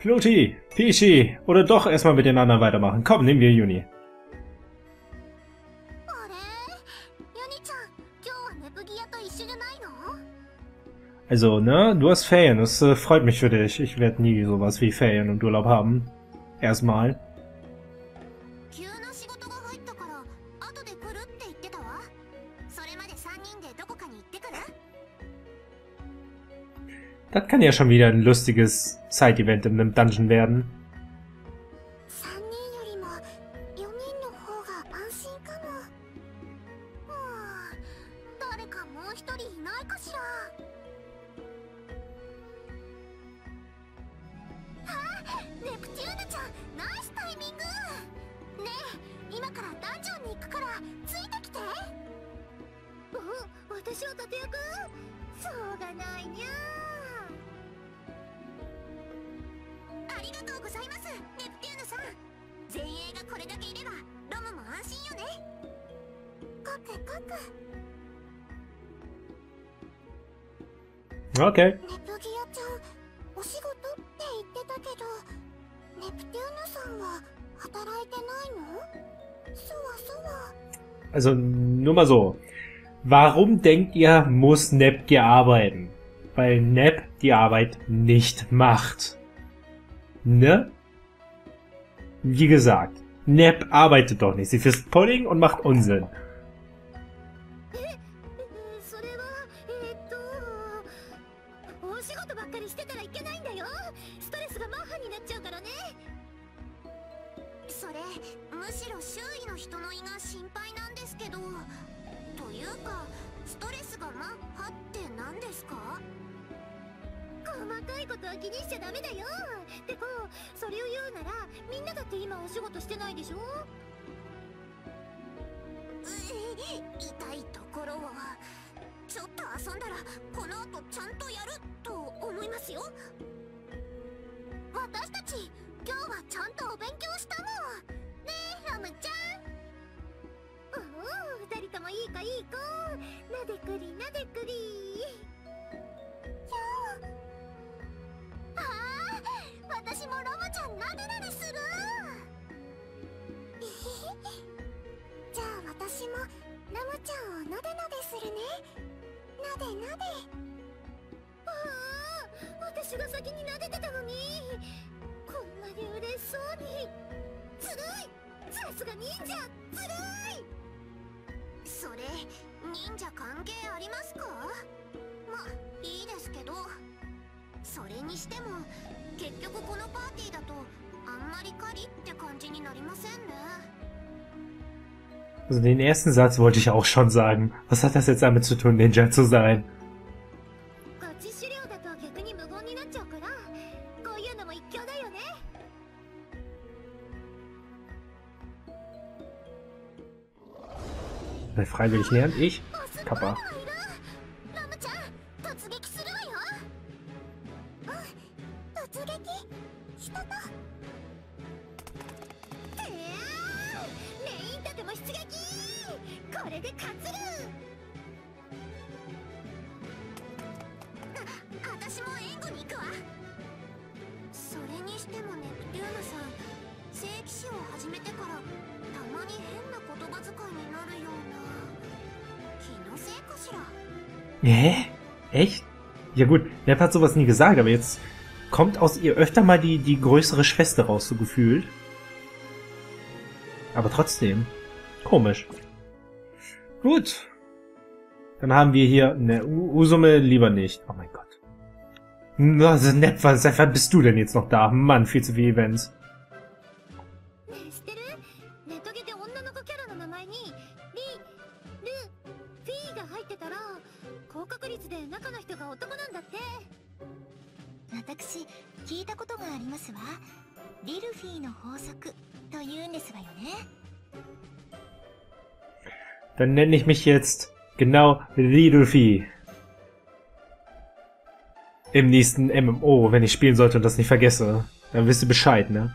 Pluti, Pichi, oder doch erstmal mit den anderen weitermachen. Komm, nehmen wir Juni. Also, ne, du hast Ferien, das äh, freut mich für dich. Ich werde nie sowas wie Ferien und Urlaub haben. Erstmal. Das kann ja schon wieder ein lustiges Side-Event in einem Dungeon werden. ございますネプテューヌさん前衛がこれだけいればロムも安心よねコクコク Okay. ネプギアちゃんお仕事って言ってたけどネプテューヌさんは働いてないのそわそわ Also, nur mal so. Warum denkt ihr, muss Nep hier arbeiten? Weil Nep die Arbeit nicht macht. Ne? Wie gesagt, Nep arbeitet doch nicht. Sie frisst Pudding und macht Unsinn. それ細かいことは気にしちゃダメだよ。でもそれを言うならみんなだって今お仕事してないでしょ？痛いところをちょっと遊んだらこの後ちゃんとやると思いますよ。私たち今日はちゃんとお勉強したもんねえラムちゃん。おお二人ともいい子いい子なでくりなでくり私もラムちゃんをなでなでするね。なでなで。ああ私が先になでてたのに。こんなに嬉しそうに。ずるい。さすが忍者。ずるい。それ忍者関係ありますか？まいいですけど。それにしても結局このパーティーだとあんまり狩りって感じになりませんね。Also den ersten Satz wollte ich auch schon sagen. Was hat das jetzt damit zu tun, Ninja zu sein? Wer freiwillig lernt? Ich? Kappa. これで勝つるあ私も援護に行くわそれにしてもネプテューヌさん聖騎士を始めてからたまに変な言葉遣いになるような気のせいかしら Hä? Echt? Ja gut, Nep hat sowas nie gesagt, aber jetzt kommt aus ihr öfter mal die, die größere Schwester raus, so gefühlt. Aber trotzdem. Komisch. Gut. Dann haben wir hier eine U- Usume lieber nicht. Oh mein Gott. Na, Nep, was, bist du denn jetzt noch da? Mann, viel zu viele Events. Dann nenne ich mich jetzt genau Lidulfi. Im nächsten MMO, wenn ich spielen sollte und das nicht vergesse. Dann wisst ihr Bescheid, ne?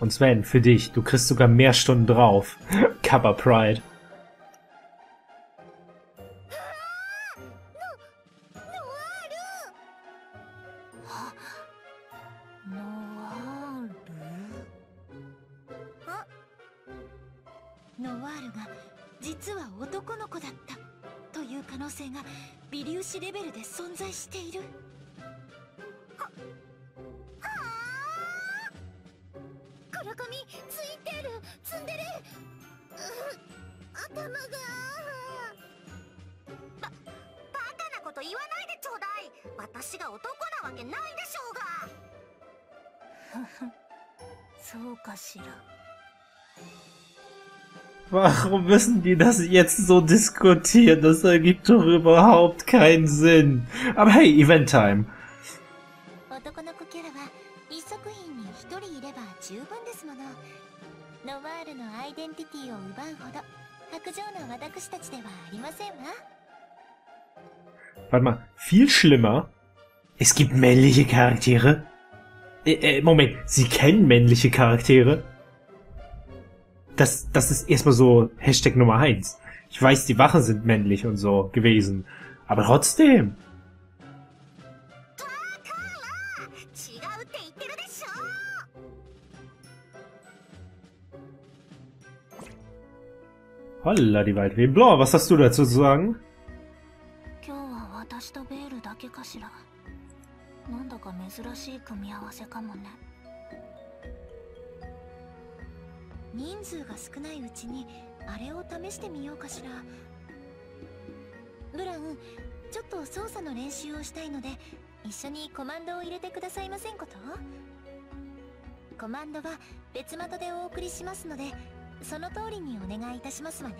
Und Sven, für dich, du kriegst sogar mehr Stunden drauf. Kappa Pride. 存在している？黒髪ついてる。積んでる。う頭が。ババカなこと言わないでちょうだい。私が男なわけないでしょうが。そうかしら。Warum müssen die das jetzt so diskutieren? Das ergibt doch überhaupt keinen Sinn. Aber hey, Event Time. Warte mal, viel schlimmer. Es gibt männliche Charaktere. Äh, äh, Moment, sie kennen männliche Charaktere das, das ist erstmal so Hashtag Nummer eins. Ich weiß, die Wachen sind männlich und so gewesen. Aber trotzdem. Holla, die Waldwehen. Blanc, was hast du dazu zu sagen? Ich 人数が少ないうちにあれを試してみようかしら。ブラウンちょっと操作の練習をしたいので一緒にコマンドを入れてくださいませんこと？コマンドは別的でお送りしますのでその通りにお願いいたしますわね。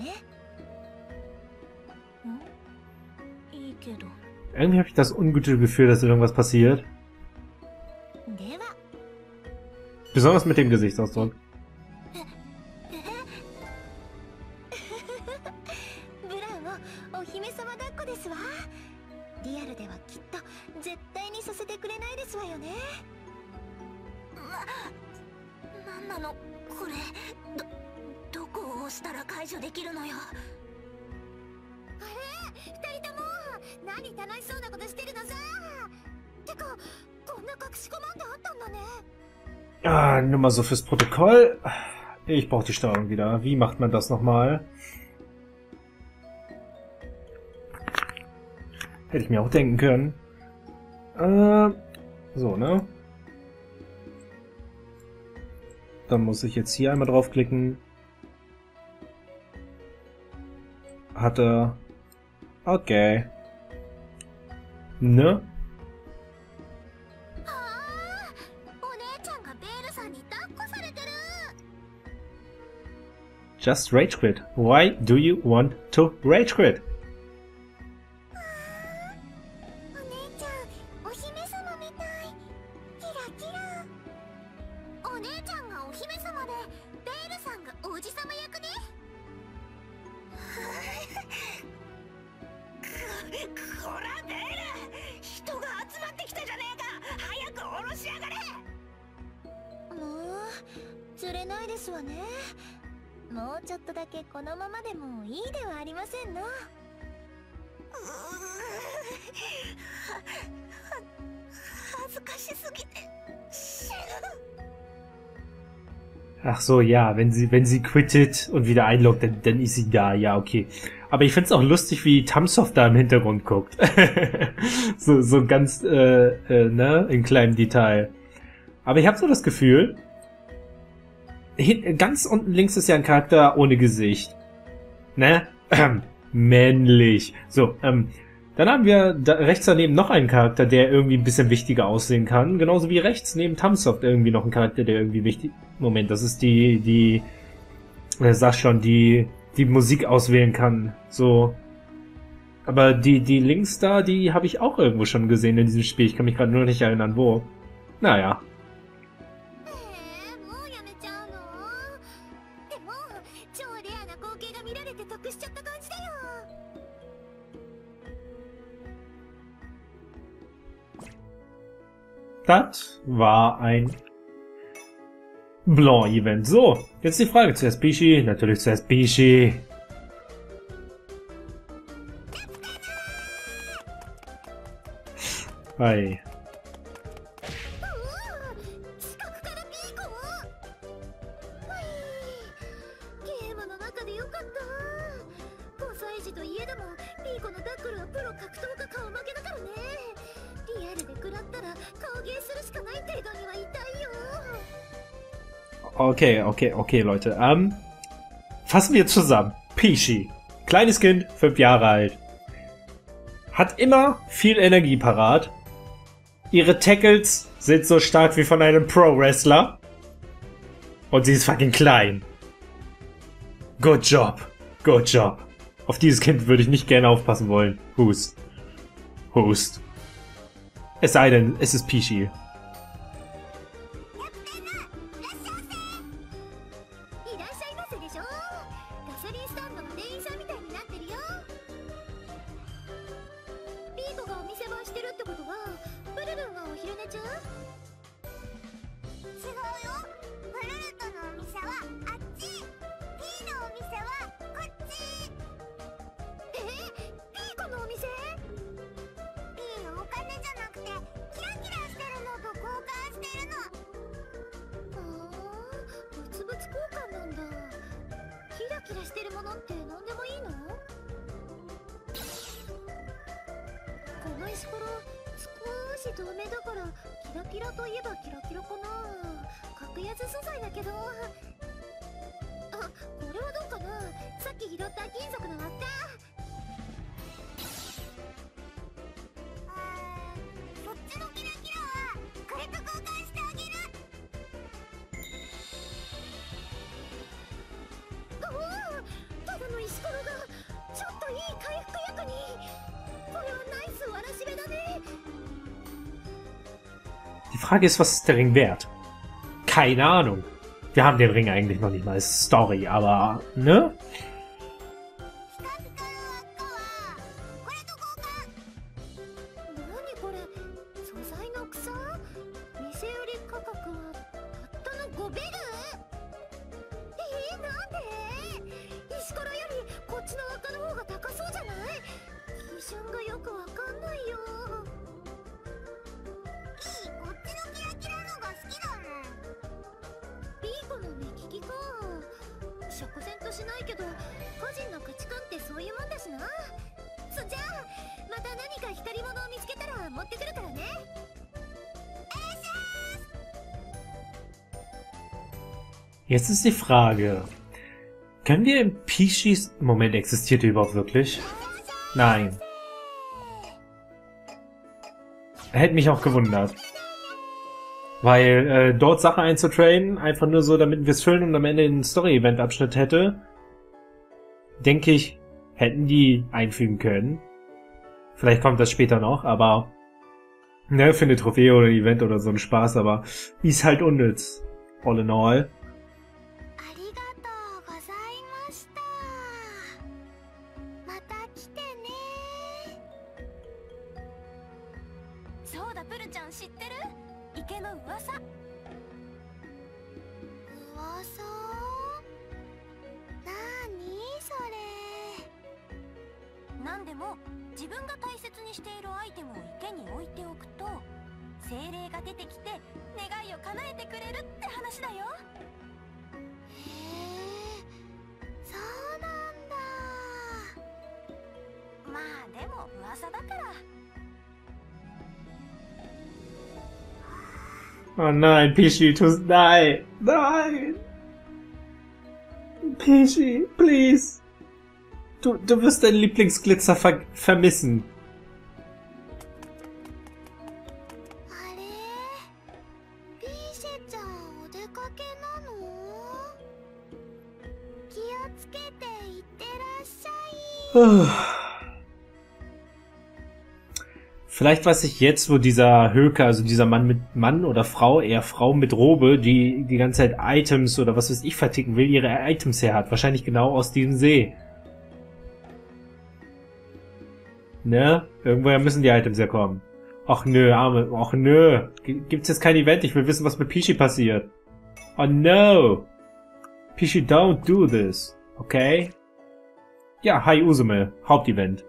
ん？いいけど。Irgendwie habe ich das ungute Gefühl, dass irgendwas passiert. では Besonders mit dem Gesichtsausdruck. Nur mal so fürs Protokoll. Ich brauche die Steuerung wieder. Wie macht man das nochmal? Hätte ich mir auch denken können. Äh, so, ne? Dann muss ich jetzt hier einmal draufklicken. Hat er. Okay. Ne? Just rage quit. Why do you want to rage quit? 釣れないですわねもうちょっとだけこのままでもいいではありませんの恥ずかしすぎて死ぬ Ach so, ja, wenn sie, wenn sie quittet und wieder einloggt, dann, dann ist sie da, ja, okay. Aber ich find's auch lustig, wie Tamsoft da im Hintergrund guckt. so, so ganz, äh, äh, ne, in kleinem Detail. Aber ich habe so das Gefühl, ganz unten links ist ja ein Charakter ohne Gesicht. Ne? Männlich. So, ähm, dann haben wir da, rechts daneben noch einen Charakter, der irgendwie ein bisschen wichtiger aussehen kann. Genauso wie rechts neben Tamsoft irgendwie noch ein Charakter, der irgendwie wichtig... Moment, das ist die, die, äh, sag schon, die, die Musik auswählen kann. So. Aber die, die links da, die habe ich auch irgendwo schon gesehen in diesem Spiel. Ich kann mich gerade nur nicht erinnern, wo. Naja. Das war ein Blanc-Event. So, jetzt die Frage zuerst Bishi. Natürlich zuerst Bishi. Hi. Okay, okay, okay, Leute. Ähm, fassen wir zusammen. Pishi. Kleines Kind, fünf Jahre alt. Hat immer viel Energie parat. Ihre Tackles sind so stark wie von einem Pro-Wrestler. Und sie ist fucking klein. Good job. Good job. Auf dieses Kind würde ich nicht gerne aufpassen wollen. Hust. Hust. Es sei denn, es ist. キラしてるものって何でもいいの？この石ころ少し透明だからキラキラといえばキラキラかな。格安素材だけど。あこれはどうかな？さっき拾った金属の輪っか。Die Frage ist, was ist der Ring wert? Keine Ahnung. Wir haben den Ring eigentlich noch nicht mal als Story, aber, ne? しないけど個人の価値観ってそういうもんだしなそじゃあまた何か光り物を見つけたら持ってくるからね Jetzt ist die Frage. Können wir im Pishis... Moment, existiert die überhaupt wirklich? Nein. Hätte mich auch gewundert. Weil äh, dort Sachen einzutrainen, einfach nur so, damit wir es füllen und am Ende einen Story-Event-Abschnitt hätte, denke ich, hätten die einfügen können. Vielleicht kommt das später noch, aber ne, für eine Trophäe oder ein Event oder so ein Spaß, aber ist halt unnütz. All in all. 自分が大切にしているアイテムを池に置いておくと精霊が出てきて願いを叶えてくれるって話だよへえそうなんだまあでも噂だから Oh nein, Pishi, tu nein, nein. Pishi, please. Du, du wirst deinen Lieblingsglitzer ver vermissen. Vielleicht weiß ich jetzt, wo dieser Höker, also dieser Mann mit Mann oder Frau, eher Frau mit Robe, die die ganze Zeit Items oder was weiß ich verticken will, ihre Items her hat. Wahrscheinlich genau aus diesem See. Ne? Irgendwoher müssen die Items ja kommen. Ach nö, arme, ach nö. Gibt's jetzt kein Event? Ich will wissen, was mit Pishi passiert. Oh no! Pishi, don't do this, okay? Ja, hi Usume, Hauptevent.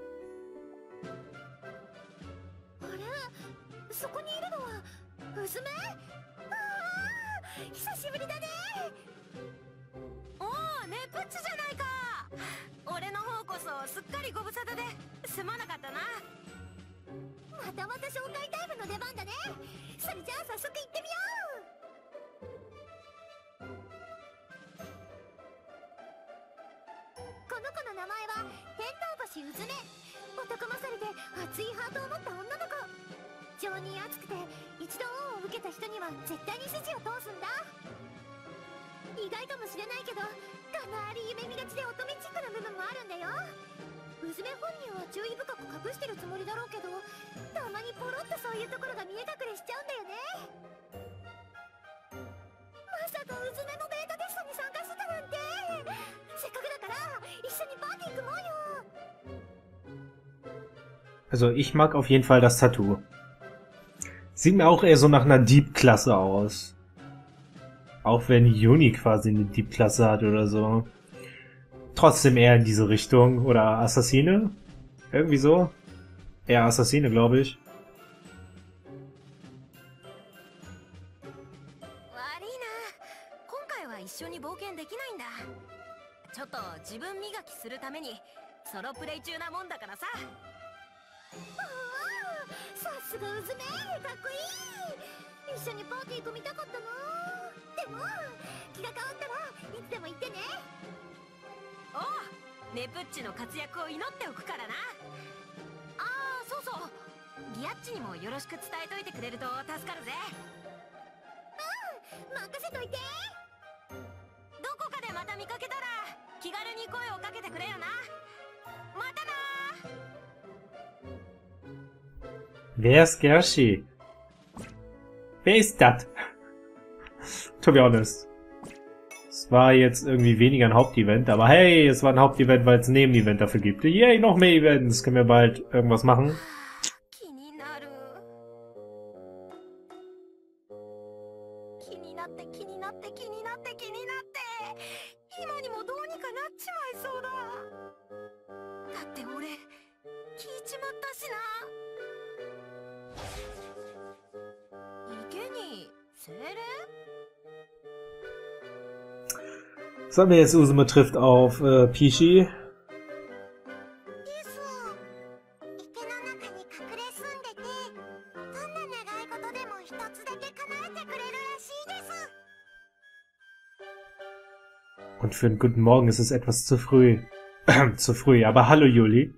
紹介タイムの出番だね。それじゃあ早速行ってみよう。この子の名前は天童橋うずめ男勝りで熱いハートを持った女の子。情に熱くて一度恩を受けた人には絶対に筋を通すんだ。意外かもしれないけどかなり夢見がちで乙女チックな部分もあるんだよ。うずめ本人は注意深く隠してるつもりだろうけどたまにポロッとそういうところが見え隠れしちゃうんだよねまさかうずめもベータテストに参加してたなんてせっかくだから一緒にパーティー組もうよ Also ich mag auf jeden Fall das Tattoo. Sieht mir auch eher so nach einer Dieb-Klasse aus. Auch wenn Juni quasi eine Dieb-Klasse hat oder so. Trotzdem eher in diese Richtung. Oder Assassine? Irgendwie so. Eher Assassine, glaube ich. ギアッチにもよろしく伝えといてくれると助かるぜ任せといてどこかでまた見かけたら気軽に声をかけてくれよなまたな Wer ist Gershi? Wer ist das? to be honest. Es war jetzt irgendwie weniger ein Hauptevent, aber hey, es war ein Hauptevent, weil es ein Nebenevent dafür gibt. Yay, noch mehr Events. Können wir bald irgendwas machen? Sagen wir jetzt, Usume trifft auf äh, Pishi. Und für einen guten Morgen ist es etwas zu früh. zu früh, aber hallo Juli.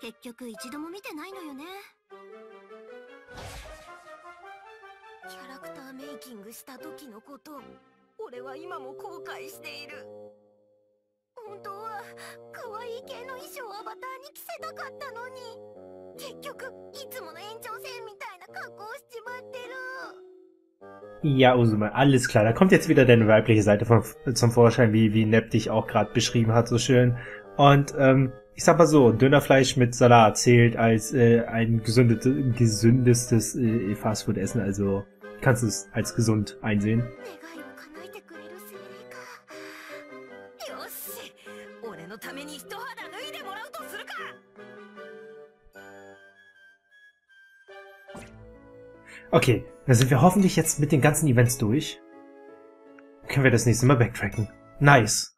結局一度も見てないのよねキャラクターメイキングした時のこと俺は今も後悔している本当は可愛い系の衣装をアバターに着せたかったのに結局いつもの延長線みたいな格好をしちまってる Ja, Usume, alles klar. Da kommt jetzt wieder deine weibliche Seite von, zum Vorschein, wie, wie Nepp dich auch gerade beschrieben hat, so schön. Und ähm, ich sag mal so, Dönerfleisch mit Salat zählt als äh, ein gesündete, gesündestes äh, Fastfood-Essen, also kannst du es als gesund einsehen. Okay, dann sind wir hoffentlich jetzt mit den ganzen Events durch. Können wir das nächste Mal backtracken. Nice.